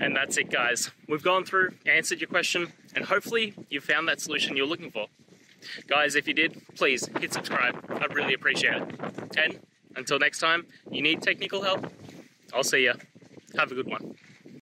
And that's it, guys. We've gone through, answered your question, and hopefully you found that solution you're looking for. Guys, if you did, please hit subscribe. I'd really appreciate it. And until next time, you need technical help, I'll see ya. Have a good one.